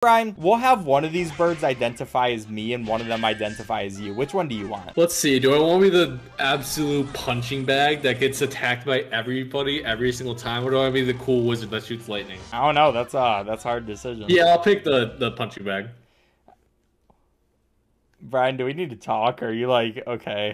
Brian, we'll have one of these birds identify as me and one of them identify as you. Which one do you want? Let's see. Do I want to be the absolute punching bag that gets attacked by everybody every single time, or do I want to be the cool wizard that shoots lightning? I don't know. That's uh that's hard decision. Yeah, I'll pick the the punching bag. Brian, do we need to talk? Or are you like, okay?